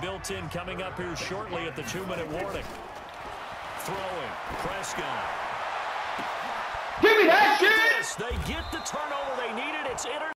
built in coming up here shortly at the two-minute warning. Throwing. Prescott. Give me that shit! They get the turnover they needed. It's inter